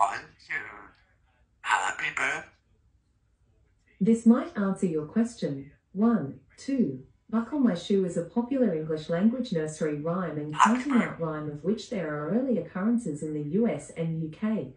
One, two, happy birthday. This might answer your question. 1. 2. Buckle My Shoe is a popular English language nursery rhyme and counting out rhyme of which there are early occurrences in the US and UK.